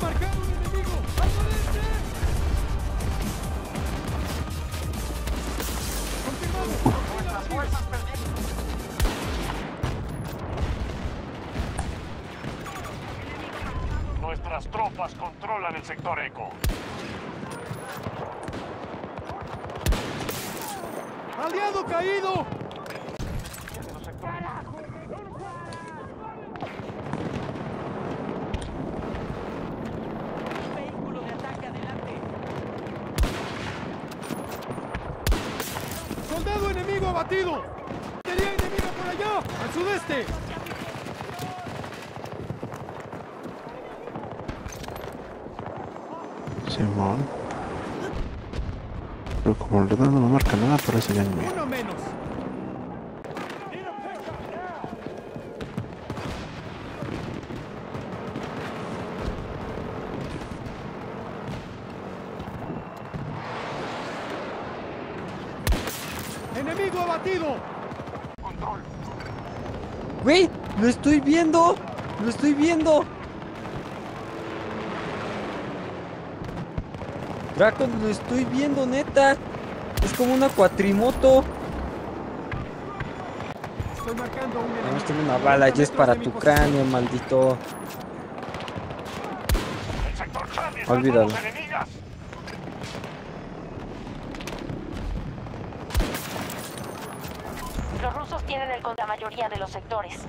marcando un enemigo! ¡Al sureste! ¡Confirmado! Nuestras tropas controlan el sector Eco. ¡Aliado caído! Vehículo de ataque adelante. ¡Soldado enemigo abatido! ¡Sería enemiga por allá! ¡Al sudeste! Simón. Pero como el no me marca nada, parece ya enemigo. ¡Uno menos! ¡Enemigo abatido! Control. Güey, lo estoy viendo. Lo estoy viendo. Draco, lo estoy viendo, neta. Es como una cuatrimoto. Estoy marcando un enemigo. tiene una bala, ya es para tu cráneo, maldito. Olvídalo. Los rusos tienen el con la mayoría de los sectores.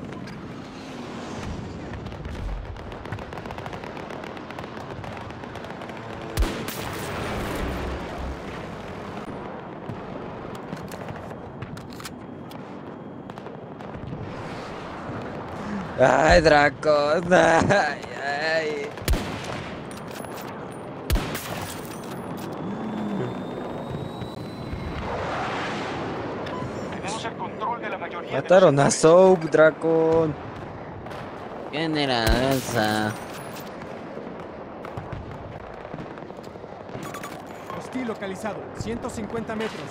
Ay, Draco. Tenemos el control de la mayoría de Mataron a. Soap, Dracon. ¿Quién era esa? Hostil localizado. 150 metros.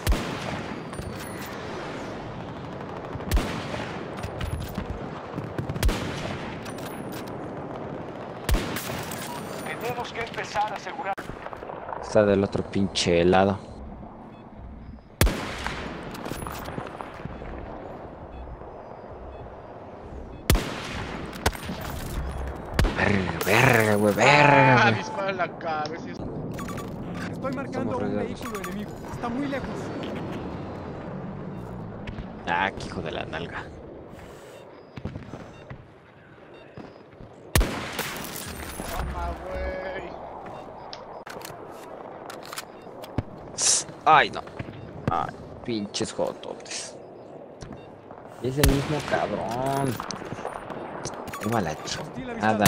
Tenemos que empezar a asegurar. Está del otro pinche lado. Verga, verga, güey, verga, Ah, dispara en la cabeza. Estoy marcando un vehículo enemigo. Está muy lejos. Ah, qué hijo de la nalga. Toma, güey. Ay, no. Ay, pinches jototes. Es el mismo cabrón. Tengo a la chingada.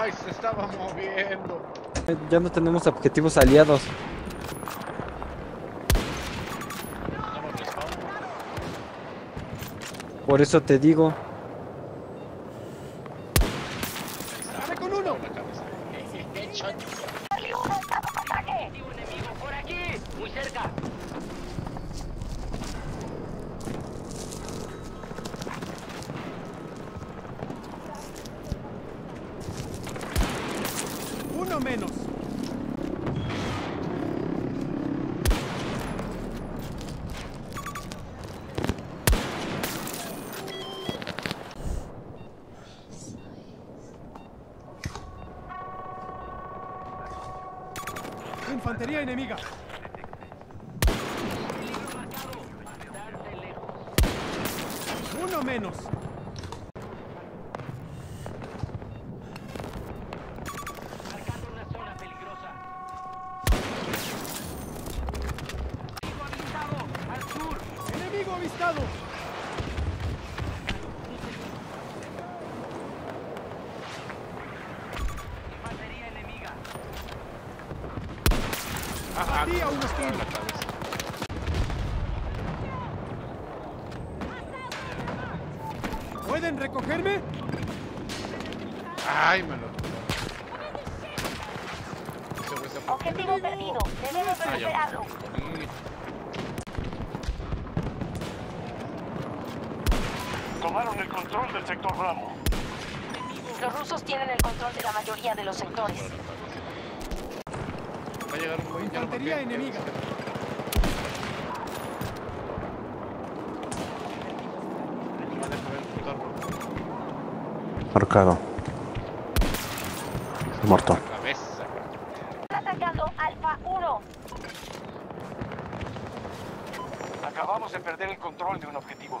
Ay, se estaba moviendo. Ya no tenemos objetivos aliados. Por eso te digo. ¡Dame con uno! Enemigo por aquí. Muy cerca. ¡Uno Infantería enemiga. Uno menos. Marcando una zona peligrosa. Enemigo avistado. Al sur. Enemigo avistado. Infantería enemiga. Batí a un hostil. ¿Pueden recogerme? Ay, me lo. Objetivo perdido. Debemos recuperarlo. Tomaron el control del sector Bravo. Los rusos tienen el control de la mayoría de los sectores. Va a llegar un güey Infantería enemiga. Marcado. Muerto. Atacando Alfa 1. Acabamos de perder el control de un objetivo.